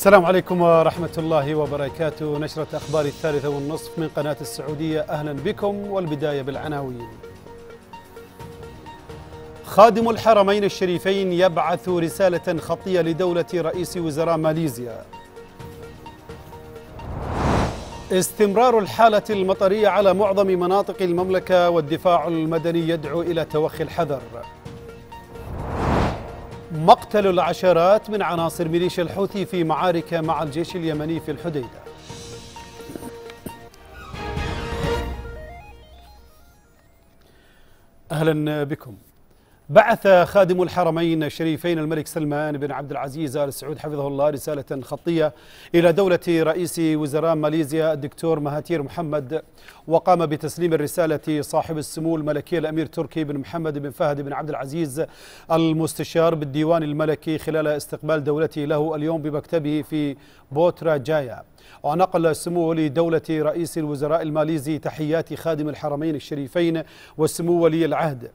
السلام عليكم ورحمة الله وبركاته. نشرة أخبار الثالثة والنصف من قناة السعودية. أهلا بكم والبداية بالعناوين. خادم الحرمين الشريفين يبعث رسالة خطية لدولة رئيس وزراء ماليزيا. استمرار الحالة المطرية على معظم مناطق المملكة والدفاع المدني يدعو إلى توخي الحذر. مقتل العشرات من عناصر ميليشيا الحوثي في معارك مع الجيش اليمني في الحديدة. أهلا بكم. بعث خادم الحرمين الشريفين الملك سلمان بن عبد العزيز آل سعود حفظه الله رسالة خطية إلى دولة رئيس وزراء ماليزيا الدكتور مهاتير محمد وقام بتسليم الرسالة صاحب السمو الملكي الأمير تركي بن محمد بن فهد بن عبد العزيز المستشار بالديوان الملكي خلال استقبال دولته له اليوم بمكتبه في بوترا جايا. ونقل السمو لدولة رئيس الوزراء الماليزي تحيات خادم الحرمين الشريفين والسمو ولي العهد.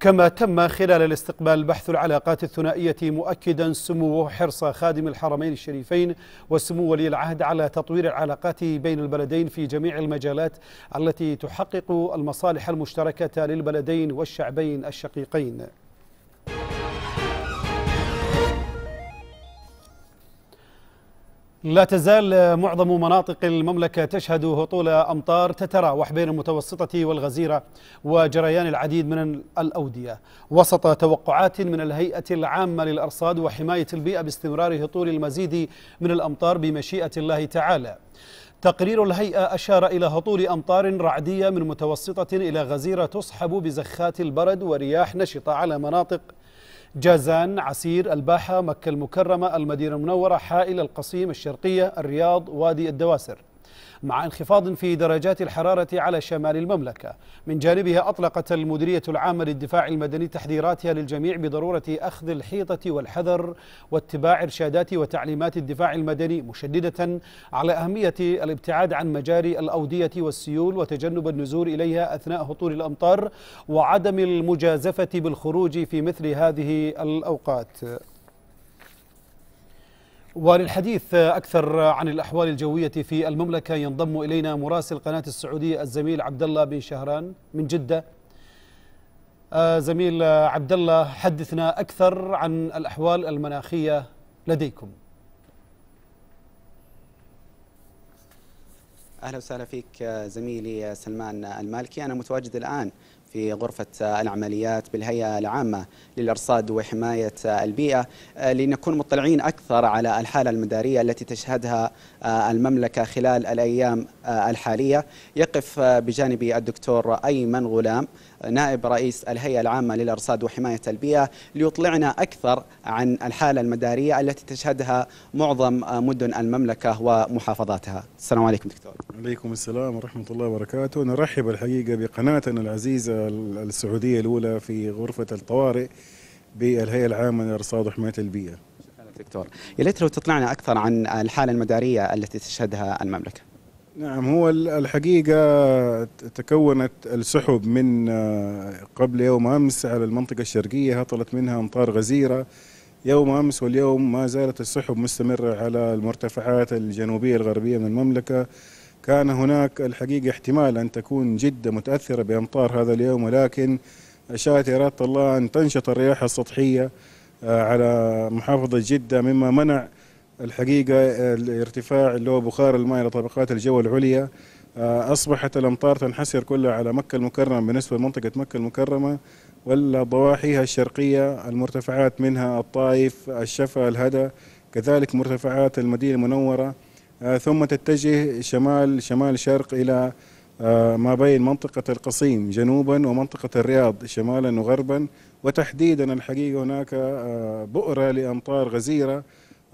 كما تم خلال الاستقبال بحث العلاقات الثنائية مؤكدا سمو حرص خادم الحرمين الشريفين وسمو ولي العهد على تطوير العلاقات بين البلدين في جميع المجالات التي تحقق المصالح المشتركة للبلدين والشعبين الشقيقين. لا تزال معظم مناطق المملكة تشهد هطول أمطار تتراوح بين المتوسطة والغزيرة وجريان العديد من الأودية. وسط توقعات من الهيئة العامة للأرصاد وحماية البيئة باستمرار هطول المزيد من الأمطار بمشيئة الله تعالى. تقرير الهيئة أشار إلى هطول أمطار رعدية من متوسطة إلى غزيرة تصحب بزخات البرد ورياح نشطة على مناطق جازان عسير الباحة مكة المكرمة المدينة المنورة حائل القصيم الشرقية الرياض وادي الدواسر. مع انخفاض في درجات الحرارة على شمال المملكة. من جانبها أطلقت المديرية العامة للدفاع المدني تحذيراتها للجميع بضرورة أخذ الحيطة والحذر واتباع إرشادات وتعليمات الدفاع المدني مشددة على أهمية الابتعاد عن مجاري الأودية والسيول وتجنب النزول إليها أثناء هطول الأمطار وعدم المجازفة بالخروج في مثل هذه الأوقات. وللحديث أكثر عن الأحوال الجوية في المملكة ينضم إلينا مراسل قناة السعودية الزميل عبد الله بن شهران من جدة. آه، زميل عبد الله حدثنا أكثر عن الأحوال المناخية لديكم. أهلا وسهلا فيك زميلي سلمان المالكي. أنا متواجد الآن في غرفة العمليات بالهيئة العامة للأرصاد وحماية البيئة لنكون مطلعين أكثر على الحالة المدارية التي تشهدها المملكة خلال الأيام الحالية. يقف بجانبي الدكتور أيمن غلام نائب رئيس الهيئة العامة للأرصاد وحماية البيئة ليطلعنا أكثر عن الحالة المدارية التي تشهدها معظم مدن المملكة ومحافظاتها. السلام عليكم دكتور. عليكم السلام ورحمة الله وبركاته. نرحب الحقيقة بقناتنا العزيزة السعودية الأولى في غرفة الطوارئ بالهيئة العامة للأرصاد وحماية البيئة. دكتور. يا ليت لو تطلعنا أكثر عن الحالة المدارية التي تشهدها المملكة. نعم هو الحقيقة تكونت السحب من قبل يوم أمس على المنطقة الشرقية هطلت منها أمطار غزيرة. يوم أمس واليوم ما زالت السحب مستمرة على المرتفعات الجنوبية الغربية من المملكة. كان هناك الحقيقة احتمال أن تكون جدة متأثرة بأمطار هذا اليوم ولكن شاءت إرادة الله أن تنشط الرياح السطحية على محافظة جدة مما منع الحقيقة الارتفاع اللي هو بخار الماء إلى طبقات الجو العليا أصبحت الأمطار تنحسر كلها على مكة المكرمة بالنسبة لمنطقة مكة المكرمة والضواحيها الشرقية المرتفعات منها الطائف الشفا الهدى كذلك مرتفعات المدينة المنورة ثم تتجه شمال شمال شرق إلى ما بين منطقة القصيم جنوبا ومنطقة الرياض شمالا وغربا وتحديدا الحقيقة هناك بؤرة لأمطار غزيرة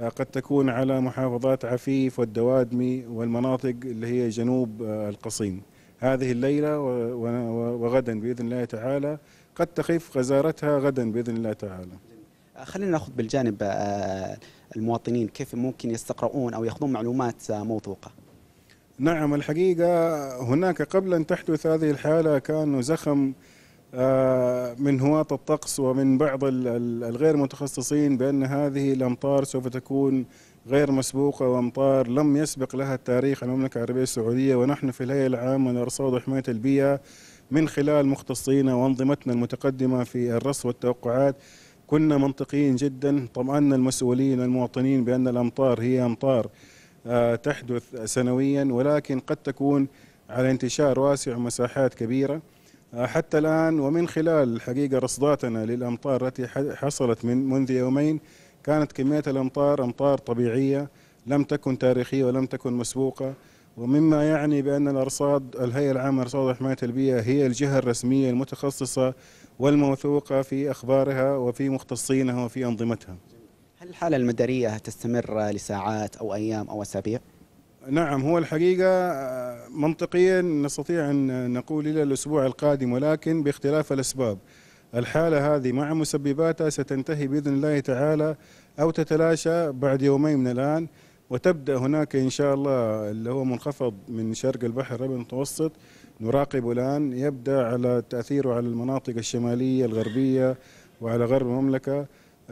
قد تكون على محافظات عفيف والدوادمي والمناطق اللي هي جنوب القصيم. هذه الليلة وغدا بإذن الله تعالى. قد تخف غزارتها غدا بإذن الله تعالى. خلينا ناخذ بالجانب المواطنين. كيف ممكن يستقرؤون أو يأخذون معلومات موثوقة؟ نعم الحقيقة هناك قبل أن تحدث هذه الحالة كان زخم من هواة الطقس ومن بعض الغير متخصصين بأن هذه الأمطار سوف تكون غير مسبوقة وأمطار لم يسبق لها التاريخ المملكة العربية السعودية ونحن في الهيئة العامة للأرصاد وحماية البيئة من خلال مختصينا وأنظمتنا المتقدمة في الرصد والتوقعات كنا منطقيين جدا طمأن المسؤولين المواطنين بأن الأمطار هي أمطار آه، تحدث سنويا ولكن قد تكون على انتشار واسع ومساحات كبيرة. آه، حتى الآن ومن خلال الحقيقة رصداتنا للأمطار التي حصلت من منذ يومين كانت كمية الأمطار أمطار طبيعية لم تكن تاريخية ولم تكن مسبوقة ومما يعني بأن الأرصاد الهيئة العامة للأرصاد وحماية البيئة هي الجهة الرسمية المتخصصة والموثوقة في أخبارها وفي مختصينها وفي أنظمتها هل الحالة المدارية تستمر لساعات أو أيام أو أسابيع؟ نعم هو الحقيقة منطقيا نستطيع أن نقول إلى الأسبوع القادم ولكن باختلاف الأسباب. الحالة هذه مع مسبباتها ستنتهي بإذن الله تعالى أو تتلاشى بعد يومين من الآن وتبدأ هناك إن شاء الله اللي هو منخفض من شرق البحر الأبيض المتوسط. نراقبه الآن يبدأ على تأثيره على المناطق الشمالية الغربية وعلى غرب المملكة.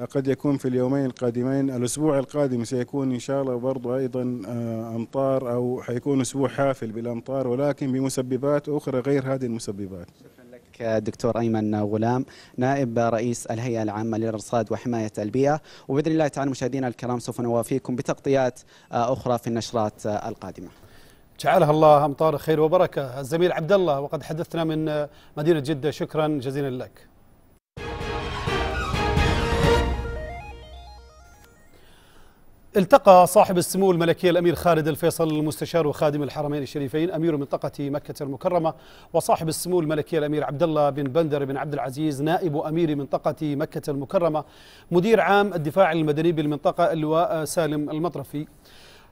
قد يكون في اليومين القادمين الأسبوع القادم سيكون إن شاء الله برضو أيضا آه، أمطار أو حيكون أسبوع حافل بالأمطار ولكن بمسببات أخرى غير هذه المسببات. شكرا لك دكتور أيمن غلام نائب رئيس الهيئة العامة للإرصاد وحماية البيئة. وبإذن الله تعالى مشاهدينا الكرام سوف نوافيكم بتغطيات آه، أخرى في النشرات آه، القادمة. جعلها الله أمطار خير وبركة. الزميل عبد الله وقد حدثنا من مدينة جدة. شكرا جزيلا لك. التقى صاحب السمو الملكي الأمير خالد الفيصل المستشار وخادم الحرمين الشريفين أمير منطقة مكة المكرمة وصاحب السمو الملكي الأمير عبد الله بن بندر بن عبد العزيز نائب أمير منطقة مكة المكرمة مدير عام الدفاع المدني بالمنطقة اللواء سالم المطرفي.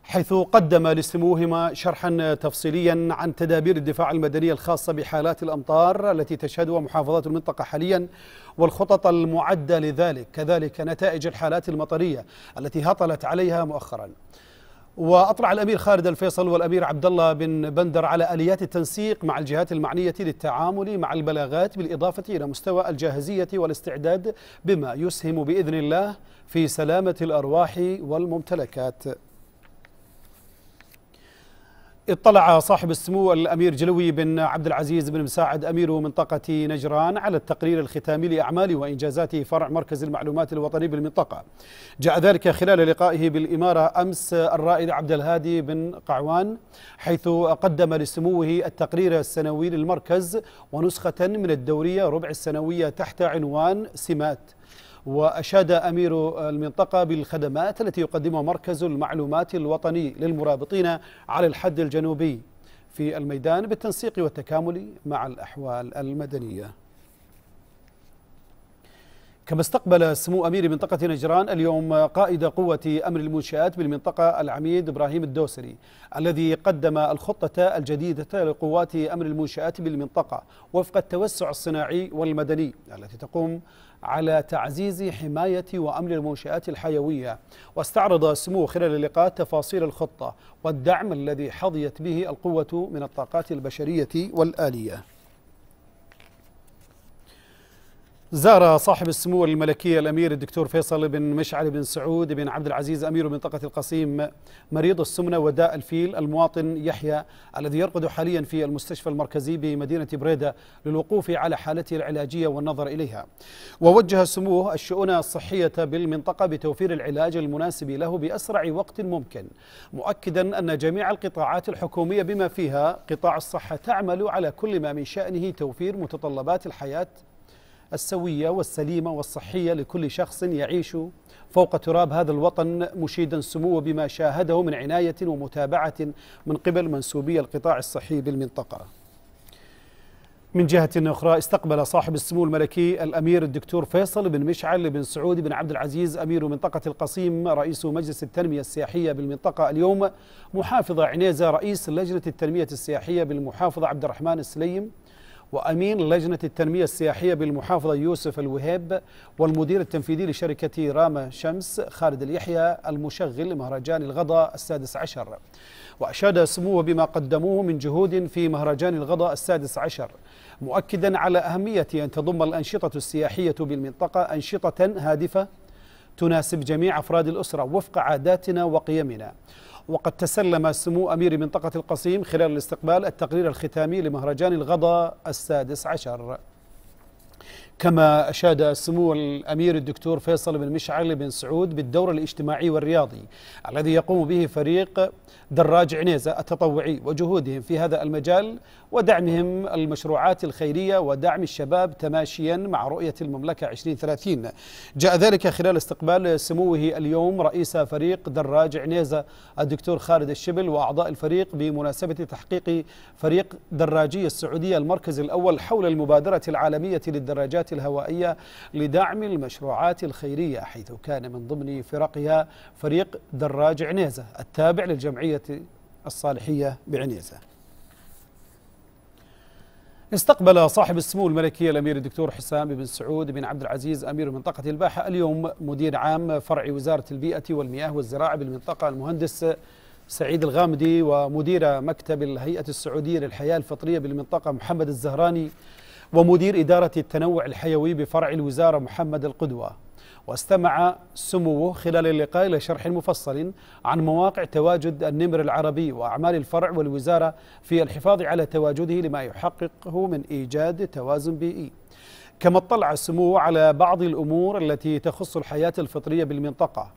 حيث قدم لسموهما شرحا تفصيليا عن تدابير الدفاع المدني الخاصة بحالات الأمطار التي تشهدها محافظات المنطقة حاليا والخطط المعدة لذلك كذلك نتائج الحالات المطرية التي هطلت عليها مؤخرا واطلع الأمير خالد الفيصل والأمير عبد الله بن بندر على آليات التنسيق مع الجهات المعنية للتعامل مع البلاغات بالإضافة إلى مستوى الجاهزية والاستعداد بما يسهم بإذن الله في سلامة الأرواح والممتلكات. اطلع صاحب السمو الأمير جلوي بن عبد العزيز بن مساعد أمير منطقه نجران على التقرير الختامي لاعمال وإنجازات فرع مركز المعلومات الوطني بالمنطقة. جاء ذلك خلال لقائه بالإمارة أمس الرائد عبد الهادي بن قعوان حيث قدم لسموه التقرير السنوي للمركز ونسخة من الدورية ربع السنوية تحت عنوان سمات. وأشاد أمير المنطقة بالخدمات التي يقدمها مركز المعلومات الوطني للمرابطين على الحد الجنوبي في الميدان بالتنسيق والتكامل مع الأحوال المدنية. كما استقبل سمو أمير منطقة نجران اليوم قائد قوة أمر المنشآت بالمنطقة العميد إبراهيم الدوسري الذي قدم الخطة الجديدة لقوات أمر المنشآت بالمنطقة وفق التوسع الصناعي والمدني التي تقوم على تعزيز حماية وأمن المنشآت الحيوية. واستعرض سمو خلال اللقاء تفاصيل الخطة والدعم الذي حظيت به القوة من الطاقات البشرية والآلية. زار صاحب السمو الملكي الأمير الدكتور فيصل بن مشعل بن سعود بن عبد العزيز أمير منطقة القصيم مريض السمنة وداء الفيل المواطن يحيى الذي يرقد حاليا في المستشفى المركزي بمدينة بريدة للوقوف على حالته العلاجية والنظر إليها. ووجه سموه الشؤون الصحية بالمنطقة بتوفير العلاج المناسب له بأسرع وقت ممكن، مؤكدا أن جميع القطاعات الحكومية بما فيها قطاع الصحة تعمل على كل ما من شأنه توفير متطلبات الحياة السوية والسليمة والصحية لكل شخص يعيش فوق تراب هذا الوطن مشيدا سموه بما شاهده من عناية ومتابعة من قبل منسوبي القطاع الصحي بالمنطقة. من جهة أخرى استقبل صاحب السمو الملكي الأمير الدكتور فيصل بن مشعل بن سعود بن عبد العزيز أمير منطقة القصيم رئيس مجلس التنمية السياحية بالمنطقة اليوم محافظة عنيزة رئيس لجنة التنمية السياحية بالمحافظة عبد الرحمن السليم. وأمين لجنة التنمية السياحية بالمحافظة يوسف الوهيب والمدير التنفيذي لشركة راما شمس خالد اليحيى المشغل لمهرجان الغضاء السادس عشر. وأشاد سموه بما قدموه من جهود في مهرجان الغضاء السادس عشر مؤكدا على أهمية أن تضم الأنشطة السياحية بالمنطقة أنشطة هادفة تناسب جميع أفراد الأسرة وفق عاداتنا وقيمنا. وقد تسلم سمو أمير منطقة القصيم خلال الاستقبال التقرير الختامي لمهرجان الغضا السادس عشر. كما أشاد سمو الأمير الدكتور فيصل بن مشعل بن سعود بالدور الاجتماعي والرياضي الذي يقوم به فريق دراج عنيزة التطوعي وجهودهم في هذا المجال ودعمهم المشروعات الخيرية ودعم الشباب تماشيا مع رؤية المملكة 2030 جاء ذلك خلال استقبال سموه اليوم رئيس فريق دراج عنيزة الدكتور خالد الشبل وأعضاء الفريق بمناسبة تحقيق فريق دراجي السعودية المركز الأول حول المبادرة العالمية للدراجات الهوائية لدعم المشروعات الخيرية حيث كان من ضمن فرقها فريق دراج عنيزة التابع للجمعية الصالحية بعنيزة. استقبل صاحب السمو الملكي الأمير الدكتور حسام بن سعود بن عبد العزيز أمير منطقة الباحة اليوم مدير عام فرع وزارة البيئة والمياه والزراعة بالمنطقة المهندس سعيد الغامدي ومدير مكتب الهيئة السعودية للحياة الفطرية بالمنطقة محمد الزهراني ومدير إدارة التنوع الحيوي بفرع الوزارة محمد القدوة. واستمع سموه خلال اللقاء إلى شرح مفصل عن مواقع تواجد النمر العربي وأعمال الفرع والوزارة في الحفاظ على تواجده لما يحققه من إيجاد توازن بيئي. كما اطلع سموه على بعض الأمور التي تخص الحياة الفطرية بالمنطقة.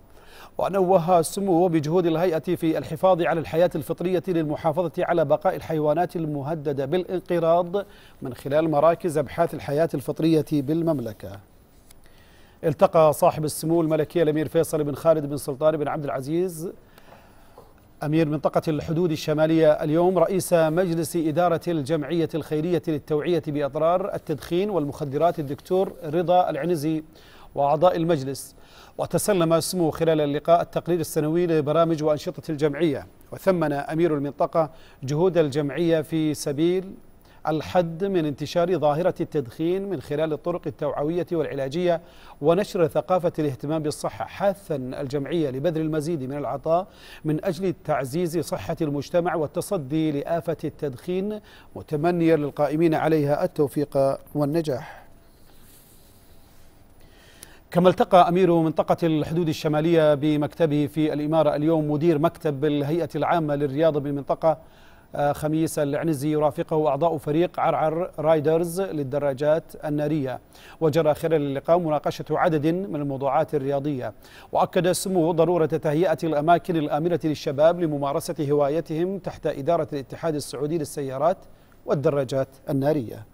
ونوه سموه بجهود الهيئة في الحفاظ على الحياة الفطرية للمحافظة على بقاء الحيوانات المهددة بالانقراض من خلال مراكز أبحاث الحياة الفطرية بالمملكة. التقى صاحب السمو الملكي الأمير فيصل بن خالد بن سلطان بن عبد العزيز أمير منطقة الحدود الشمالية اليوم رئيس مجلس إدارة الجمعية الخيرية للتوعية بأضرار التدخين والمخدرات الدكتور رضا العنزي. وأعضاء المجلس وتسلم سمو خلال اللقاء التقرير السنوي لبرامج وأنشطة الجمعية. وثمن أمير المنطقة جهود الجمعية في سبيل الحد من انتشار ظاهرة التدخين من خلال الطرق التوعوية والعلاجية ونشر ثقافة الاهتمام بالصحة حاثا الجمعية لبذل المزيد من العطاء من أجل تعزيز صحة المجتمع والتصدي لآفة التدخين متمنيا للقائمين عليها التوفيق والنجاح. كما التقى أمير منطقة الحدود الشمالية بمكتبه في الإمارة اليوم مدير مكتب الهيئة العامة للرياضة بالمنطقة آه، خميس العنزي يرافقه أعضاء فريق عرعر رايدرز للدراجات النارية. وجرى خلال اللقاء مناقشة عدد من الموضوعات الرياضية. وأكد سمو ضرورة تهيئة الأماكن الآمنة للشباب لممارسة هوايتهم تحت إدارة الاتحاد السعودي للسيارات والدراجات النارية.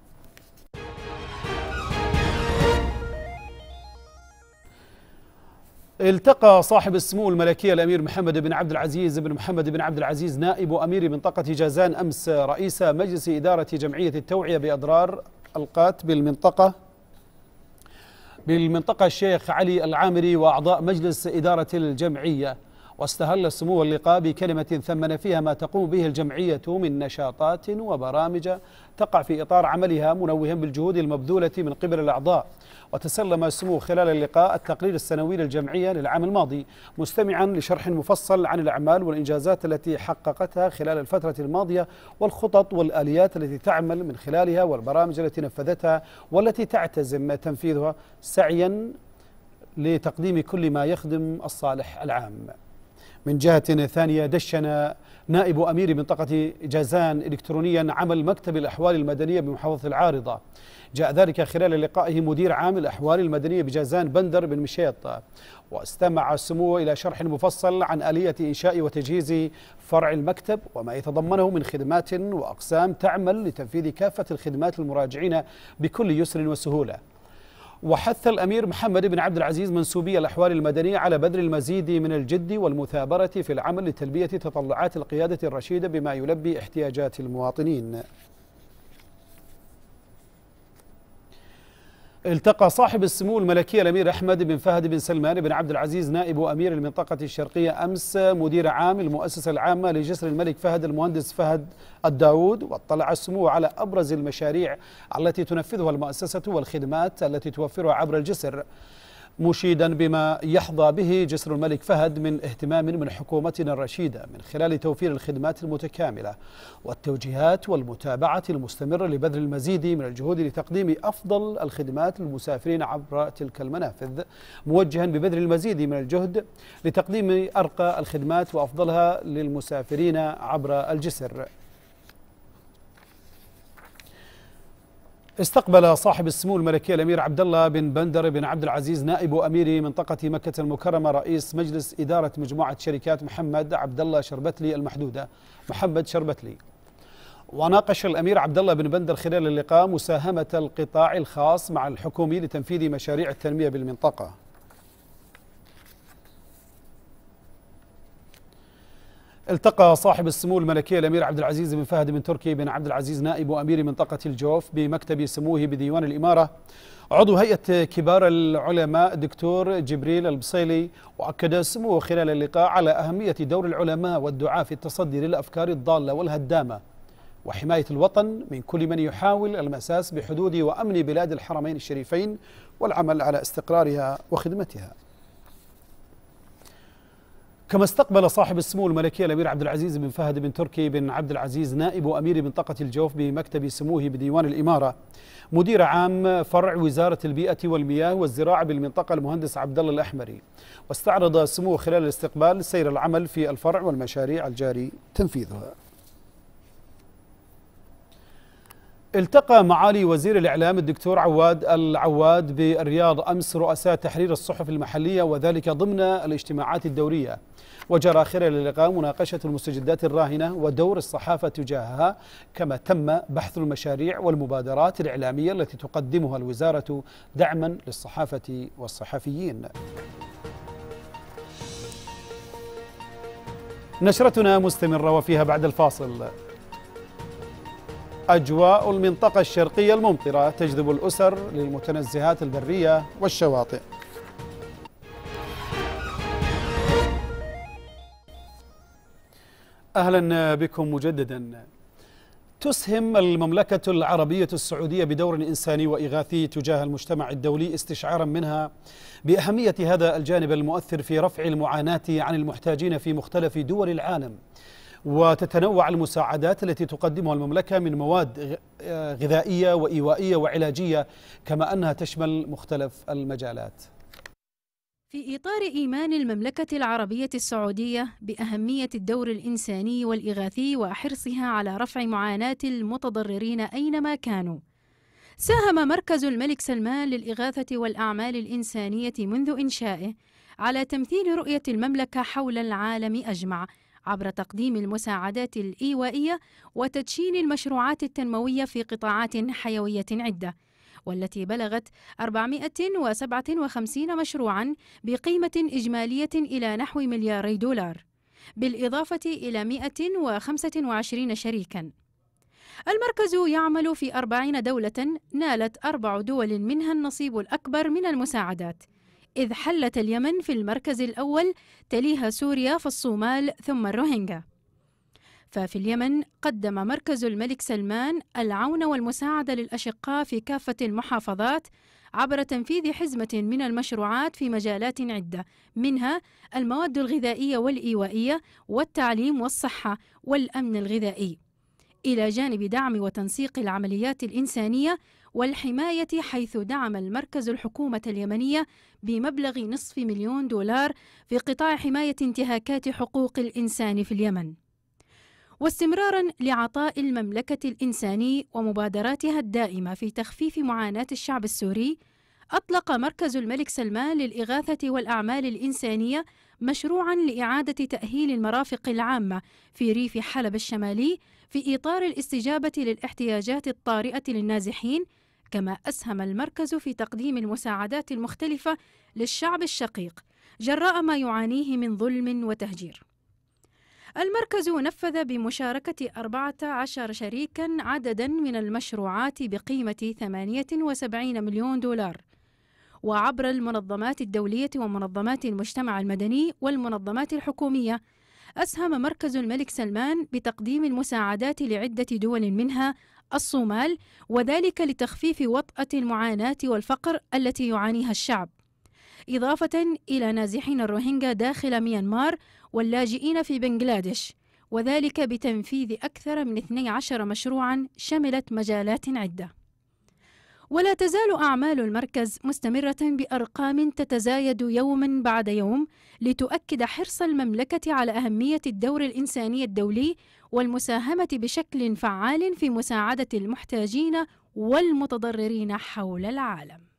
التقى صاحب السمو الملكي الأمير محمد بن عبد العزيز بن محمد بن عبد العزيز نائب أمير منطقة جازان أمس رئيس مجلس إدارة جمعية التوعية بأضرار القات بالمنطقة بالمنطقة الشيخ علي العامري وأعضاء مجلس إدارة الجمعية. واستهل السمو اللقاء بكلمة ثمن فيها ما تقوم به الجمعية من نشاطات وبرامج تقع في إطار عملها منوها بالجهود المبذولة من قبل الأعضاء. وتسلم السمو خلال اللقاء التقرير السنوي للجمعية للعام الماضي مستمعا لشرح مفصل عن الأعمال والإنجازات التي حققتها خلال الفترة الماضية والخطط والآليات التي تعمل من خلالها والبرامج التي نفذتها والتي تعتزم تنفيذها سعيا لتقديم كل ما يخدم الصالح العام. من جهة ثانية دشن نائب أمير منطقة جازان إلكترونيا عمل مكتب الأحوال المدنية بمحافظة العارضة. جاء ذلك خلال لقائه مدير عام الأحوال المدنية بجازان بندر بن مشيط. واستمع السمو إلى شرح مفصل عن آلية إنشاء وتجهيز فرع المكتب وما يتضمنه من خدمات وأقسام تعمل لتنفيذ كافة الخدمات المراجعين بكل يسر وسهولة. وحث الأمير محمد بن عبد العزيز منسوبي الأحوال المدنية على بذل المزيد من الجد والمثابرة في العمل لتلبية تطلعات القيادة الرشيدة بما يلبي احتياجات المواطنين. التقى صاحب السمو الملكي الأمير أحمد بن فهد بن سلمان بن عبد العزيز نائب أمير المنطقة الشرقية أمس مدير عام المؤسسة العامة لجسر الملك فهد المهندس فهد الداود واطلع السمو على أبرز المشاريع التي تنفذها المؤسسة والخدمات التي توفرها عبر الجسر. مشيدا بما يحظى به جسر الملك فهد من اهتمام من حكومتنا الرشيدة من خلال توفير الخدمات المتكاملة والتوجيهات والمتابعة المستمرة لبذل المزيد من الجهود لتقديم أفضل الخدمات للمسافرين عبر تلك المنافذ موجها ببذل المزيد من الجهد لتقديم أرقى الخدمات وأفضلها للمسافرين عبر الجسر. استقبل صاحب السمو الملكي الأمير عبد الله بن بندر بن عبد العزيز نائب أمير منطقة مكة المكرمة رئيس مجلس إدارة مجموعة شركات محمد عبد الله شربتلي المحدودة. محمد شربتلي. وناقش الأمير عبد الله بن بندر خلال اللقاء مساهمة القطاع الخاص مع الحكومي لتنفيذ مشاريع التنمية بالمنطقة. التقى صاحب السمو الملكي الأمير عبد العزيز بن فهد بن تركي بن عبد العزيز نائب أمير منطقة الجوف بمكتب سموه بديوان الإمارة. عضو هيئة كبار العلماء الدكتور جبريل البصيلي وأكد سموه خلال اللقاء على أهمية دور العلماء والدعاء في التصدي للأفكار الضالة والهدامة وحماية الوطن من كل من يحاول المساس بحدود وأمن بلاد الحرمين الشريفين والعمل على استقرارها وخدمتها. كما استقبل صاحب السمو الملكي الأمير عبد العزيز بن فهد بن تركي بن عبد العزيز نائب امير منطقة الجوف بمكتب سموه بديوان الإمارة. مدير عام فرع وزارة البيئة والمياه والزراعة بالمنطقة المهندس عبد الله الأحمري. واستعرض سموه خلال الاستقبال سير العمل في الفرع والمشاريع الجاري تنفيذها. التقى معالي وزير الإعلام الدكتور عواد العواد بالرياض أمس رؤساء تحرير الصحف المحلية وذلك ضمن الاجتماعات الدورية. وجرى خلال اللقاء مناقشة المستجدات الراهنة ودور الصحافة تجاهها كما تم بحث المشاريع والمبادرات الإعلامية التي تقدمها الوزارة دعما للصحافة والصحفيين. نشرتنا مستمرة وفيها بعد الفاصل. أجواء المنطقة الشرقية الممطرة تجذب الأسر للمتنزهات البرية والشواطئ. أهلا بكم مجددا. تسهم المملكة العربية السعودية بدور إنساني وإغاثي تجاه المجتمع الدولي استشعارا منها بأهمية هذا الجانب المؤثر في رفع المعاناة عن المحتاجين في مختلف دول العالم. وتتنوع المساعدات التي تقدمها المملكة من مواد غذائية وإيوائية وعلاجية كما أنها تشمل مختلف المجالات. في إطار إيمان المملكة العربية السعودية بأهمية الدور الإنساني والإغاثي وحرصها على رفع معاناة المتضررين أينما كانوا. ساهم مركز الملك سلمان للإغاثة والأعمال الإنسانية منذ إنشائه على تمثيل رؤية المملكة حول العالم أجمع عبر تقديم المساعدات الإيوائية وتدشين المشروعات التنموية في قطاعات حيوية عدة والتي بلغت 457 مشروعا بقيمة إجمالية إلى نحو ملياري دولار بالإضافة إلى 125 شريكا. المركز يعمل في أربعين دولة نالت أربع دول منها النصيب الأكبر من المساعدات إذ حلت اليمن في المركز الأول تليها سوريا فالصومال ثم الروهينجا. ففي اليمن قدم مركز الملك سلمان العون والمساعدة للأشقاء في كافة المحافظات عبر تنفيذ حزمة من المشروعات في مجالات عدة منها المواد الغذائية والإيوائية والتعليم والصحة والأمن الغذائي. إلى جانب دعم وتنسيق العمليات الإنسانية والحماية حيث دعم المركز الحكومة اليمنية بمبلغ نصف مليون دولار في قطاع حماية انتهاكات حقوق الإنسان في اليمن. واستمرارا لعطاء المملكة الإنساني ومبادراتها الدائمة في تخفيف معاناة الشعب السوري، أطلق مركز الملك سلمان للإغاثة والأعمال الإنسانية مشروعا لإعادة تأهيل المرافق العامة في ريف حلب الشمالي في إطار الاستجابة للاحتياجات الطارئة للنازحين كما أسهم المركز في تقديم المساعدات المختلفة للشعب الشقيق جراء ما يعانيه من ظلم وتهجير. المركز نفذ بمشاركة 14 شريكا عددا من المشروعات بقيمة 78 مليون دولار وعبر المنظمات الدولية ومنظمات المجتمع المدني والمنظمات الحكومية أسهم مركز الملك سلمان بتقديم المساعدات لعدة دول منها الصومال وذلك لتخفيف وطأة المعاناة والفقر التي يعانيها الشعب. إضافة إلى نازحين الروهينجا داخل ميانمار واللاجئين في بنغلاديش وذلك بتنفيذ أكثر من 12 مشروعا شملت مجالات عدة. ولا تزال أعمال المركز مستمرة بأرقام تتزايد يوما بعد يوم لتؤكد حرص المملكة على أهمية الدور الإنساني الدولي والمساهمة بشكل فعال في مساعدة المحتاجين والمتضررين حول العالم.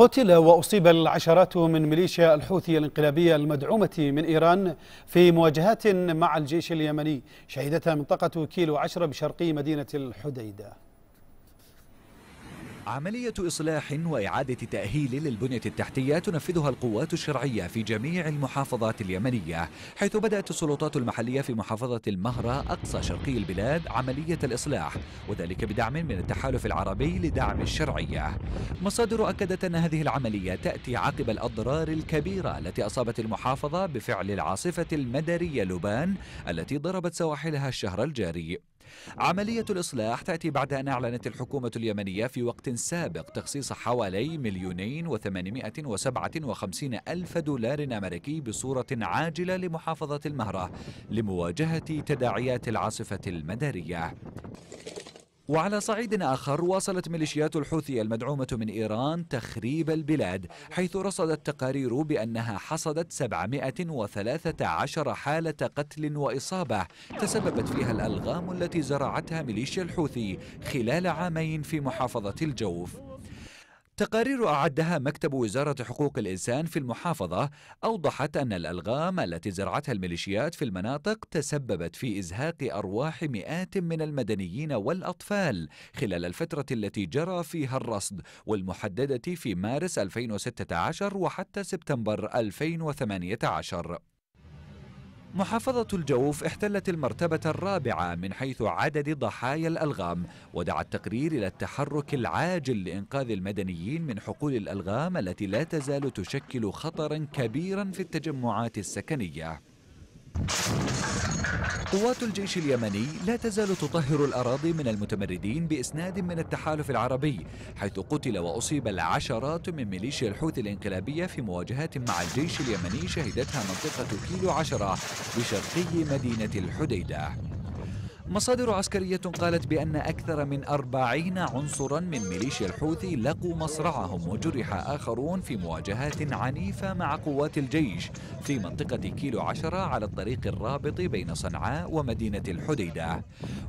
قتل وأصيب العشرات من ميليشيا الحوثي الانقلابية المدعومة من إيران في مواجهات مع الجيش اليمني شهدتها منطقة كيلو عشرة بشرقي مدينة الحديدة. عملية إصلاح وإعادة تأهيل للبنية التحتية تنفذها القوات الشرعية في جميع المحافظات اليمنية حيث بدأت السلطات المحلية في محافظة المهرة أقصى شرقي البلاد عملية الإصلاح وذلك بدعم من التحالف العربي لدعم الشرعية. مصادر أكدت أن هذه العملية تأتي عقب الأضرار الكبيرة التي أصابت المحافظة بفعل العاصفة المدرية لوبان التي ضربت سواحلها الشهر الجاري. عملية الإصلاح تأتي بعد أن أعلنت الحكومة اليمنية في وقت سابق تخصيص حوالي مليونين وثمانمائة وسبعة وخمسين ألف دولار أمريكي بصورة عاجلة لمحافظة المهرة لمواجهة تداعيات العاصفة المدارية. وعلى صعيد آخر واصلت ميليشيات الحوثي المدعومة من إيران تخريب البلاد حيث رصدت تقارير بأنها حصدت 713 حالة قتل وإصابة تسببت فيها الألغام التي زرعتها ميليشيا الحوثي خلال عامين في محافظة الجوف. تقارير أعدها مكتب وزارة حقوق الإنسان في المحافظة أوضحت أن الألغام التي زرعتها الميليشيات في المناطق تسببت في إزهاق أرواح مئات من المدنيين والأطفال خلال الفترة التي جرى فيها الرصد والمحددة في مارس 2016 وحتى سبتمبر 2018 محافظة الجوف احتلت المرتبة الرابعة من حيث عدد ضحايا الألغام ودعا التقرير إلى التحرك العاجل لإنقاذ المدنيين من حقول الألغام التي لا تزال تشكل خطرا كبيرا في التجمعات السكنية. قوات الجيش اليمني لا تزال تطهر الأراضي من المتمردين بإسناد من التحالف العربي حيث قتل وأصيب العشرات من ميليشيا الحوثي الإنقلابية في مواجهات مع الجيش اليمني شهدتها منطقة كيلو عشرة بشرقي مدينة الحديدة. مصادر عسكرية قالت بأن أكثر من أربعين عنصرا من ميليشيا الحوثي لقوا مصرعهم وجرح آخرون في مواجهات عنيفة مع قوات الجيش في منطقة كيلو عشرة على الطريق الرابط بين صنعاء ومدينة الحديدة.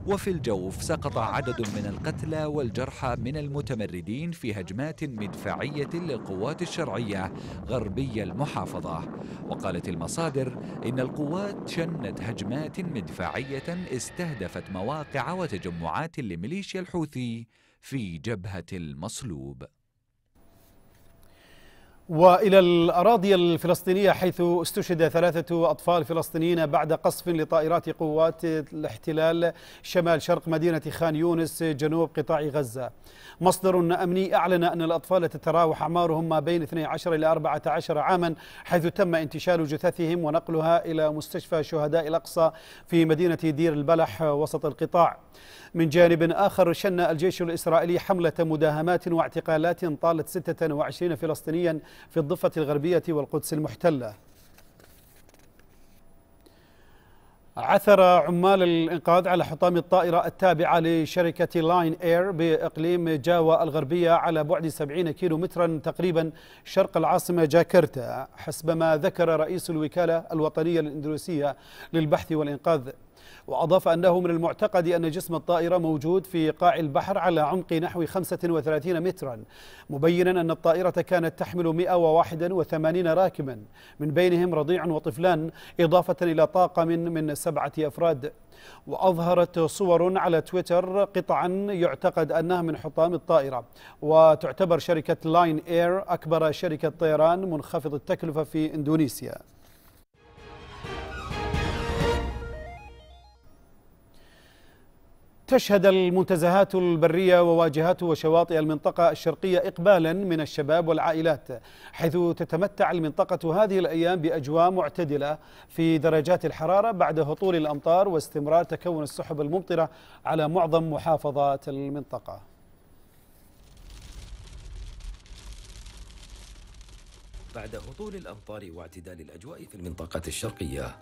وفي الجوف سقط عدد من القتلى والجرحى من المتمردين في هجمات مدفعية للقوات الشرعية غربي المحافظة. وقالت المصادر إن القوات شنت هجمات مدفعية استهدفت استهدفت مواقع وتجمعات لميليشيا الحوثي في جبهة المصلوب. وإلى الأراضي الفلسطينية حيث استشهد ثلاثة أطفال فلسطينيين بعد قصف لطائرات قوات الاحتلال شمال شرق مدينة خان يونس جنوب قطاع غزة. مصدر أمني أعلن أن الأطفال تتراوح أعمارهم ما بين 12 إلى 14 عاما حيث تم انتشال جثثهم ونقلها إلى مستشفى شهداء الأقصى في مدينة دير البلح وسط القطاع. من جانب آخر شن الجيش الإسرائيلي حملة مداهمات واعتقالات طالت 26 فلسطينيا في الضفة الغربية والقدس المحتلة. عثر عمال الإنقاذ على حطام الطائرة التابعة لشركة لاين إير بإقليم جاوا الغربية على بعد 70 كيلو مترا تقريبا شرق العاصمة جاكرتا حسب ما ذكر رئيس الوكالة الوطنية الإندونيسية للبحث والإنقاذ. وأضاف أنه من المعتقد أن جسم الطائرة موجود في قاع البحر على عمق نحو 35 مترا مبينا أن الطائرة كانت تحمل 181 راكبا. من بينهم رضيع وطفلان إضافة إلى طاقم من سبعة أفراد. وأظهرت صور على تويتر قطعا يعتقد أنها من حطام الطائرة. وتعتبر شركة لاين إير أكبر شركة طيران منخفض التكلفة في إندونيسيا. تشهد المنتزهات البرية وواجهات وشواطئ المنطقة الشرقية إقبالا من الشباب والعائلات حيث تتمتع المنطقة هذه الأيام بأجواء معتدلة في درجات الحرارة بعد هطول الأمطار واستمرار تكون السحب الممطرة على معظم محافظات المنطقة. بعد هطول الأمطار واعتدال الأجواء في المنطقة الشرقية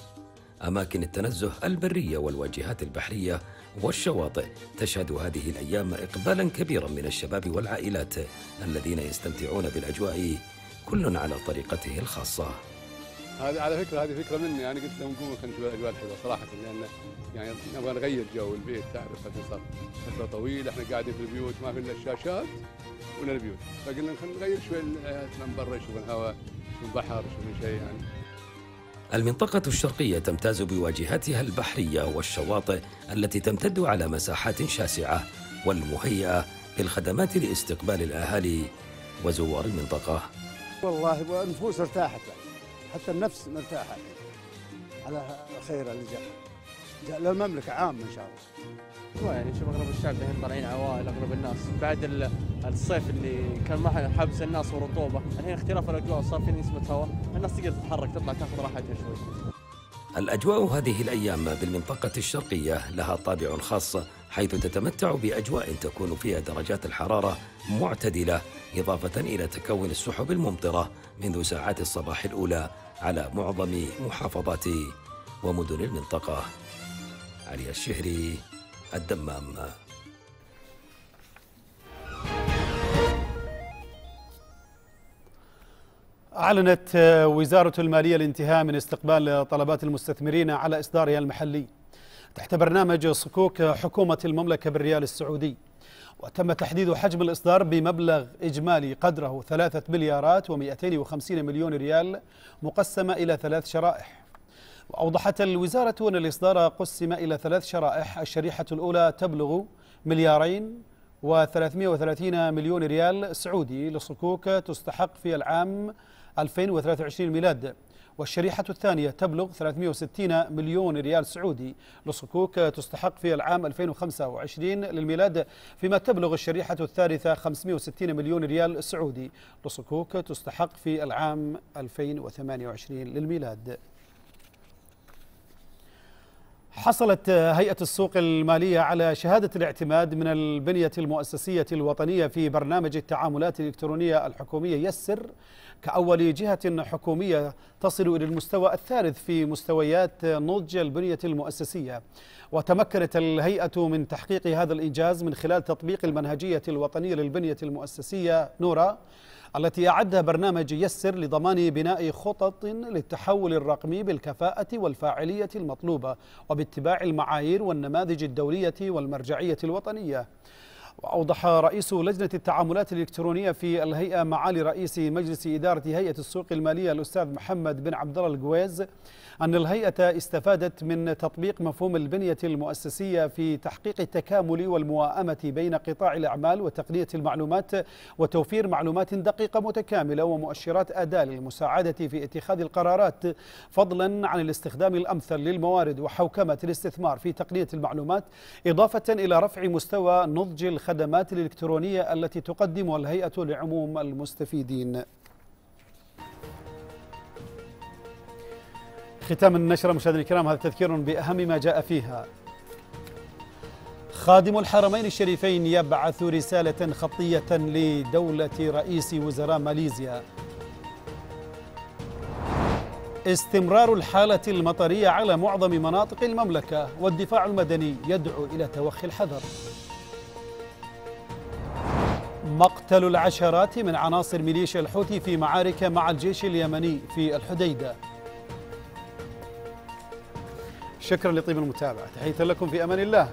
أماكن التنزه البرية والواجهات البحرية والشواطئ. تشهد هذه الأيام إقبالا كبيرا من الشباب والعائلات الذين يستمتعون بالأجواء كل على طريقته الخاصة. هذه على فكرة هذه فكرة مني. يعني قلت لهم قوموا خلينا نشوف الاجواء الحلوة صراحة لأن يعني نبغى نغير جو البيت تعرف صار فترة طويلة إحنا قاعدين في البيوت ما في إلا الشاشات ولا البيوت فقلنا خلينا نغير شوي من برا نشوف الهواء نشوف البحر نشوف شيء يعني. المنطقة الشرقية تمتاز بواجهاتها البحرية والشواطئ التي تمتد على مساحات شاسعة والمهيئة بالخدمات لاستقبال الأهالي وزوار المنطقة. والله النفوس ارتاحت حتى النفس مرتاحة على خير اللي جاء للمملكة عام إن شاء الله. هو يعني شوف أغلب الشعب الحين طالعين عوائل أغلب الناس. بعد ال- الصيف اللي كان ما حابس الناس ورطوبة الحين اختلاف الأجواء صار في نسبة هواء الناس تقدر تتحرك تطلع تاخذ راحتها شوي. الأجواء هذه الأيام بالمنطقة الشرقية لها طابع خاص حيث تتمتع بأجواء تكون فيها درجات الحرارة معتدلة إضافة إلى تكون السحب الممطرة منذ ساعات الصباح الأولى على معظم محافظات ومدن المنطقة. علي الشهري الدمام. أعلنت وزارة المالية الانتهاء من استقبال طلبات المستثمرين على إصدارها المحلي. تحت برنامج صكوك حكومة المملكة بالريال السعودي وتم تحديد حجم الإصدار بمبلغ إجمالي قدره ثلاثة مليارات ومئتين وخمسين مليون ريال مقسمة إلى ثلاث شرائح. وأوضحت الوزارة أن الإصدار قسم إلى ثلاث شرائح. الشريحة الأولى تبلغ مليارين و330 مليون ريال سعودي لصكوك تستحق في العام 2023 ميلاد. والشريحة الثانية تبلغ 360 مليون ريال سعودي لصكوك تستحق في العام 2025 للميلاد. فيما تبلغ الشريحة الثالثة 560 مليون ريال سعودي لصكوك تستحق في العام 2028 للميلاد. حصلت هيئة السوق المالية على شهادة الاعتماد من البنية المؤسسية الوطنية في برنامج التعاملات الإلكترونية الحكومية يسر كأول جهة حكومية تصل إلى المستوى الثالث في مستويات نضج البنية المؤسسية. وتمكنت الهيئة من تحقيق هذا الإنجاز من خلال تطبيق المنهجية الوطنية للبنية المؤسسية نورا. التي أعدها برنامج يسر لضمان بناء خطط للتحول الرقمي بالكفاءة والفاعلية المطلوبة وباتباع المعايير والنماذج الدولية والمرجعية الوطنية. وأوضح رئيس لجنة التعاملات الإلكترونية في الهيئة معالي رئيس مجلس إدارة هيئة السوق المالية الأستاذ محمد بن عبد الله القويز أن الهيئة استفادت من تطبيق مفهوم البنية المؤسسية في تحقيق التكامل والمواءمة بين قطاع الأعمال وتقنية المعلومات وتوفير معلومات دقيقة متكاملة ومؤشرات أداة للمساعدة في اتخاذ القرارات فضلا عن الاستخدام الأمثل للموارد وحوكمة الاستثمار في تقنية المعلومات إضافة إلى رفع مستوى نضج الخدمات الإلكترونية التي تقدمها الهيئة لعموم المستفيدين. ختام النشرة مشاهدينا الكرام هذا تذكير بأهم ما جاء فيها. خادم الحرمين الشريفين يبعث رسالة خطية لدولة رئيس وزراء ماليزيا. استمرار الحالة المطرية على معظم مناطق المملكة والدفاع المدني يدعو إلى توخي الحذر. مقتل العشرات من عناصر ميليشيا الحوثي في معارك مع الجيش اليمني في الحديدة. شكرا لطيب المتابعة. تحية لكم في أمان الله.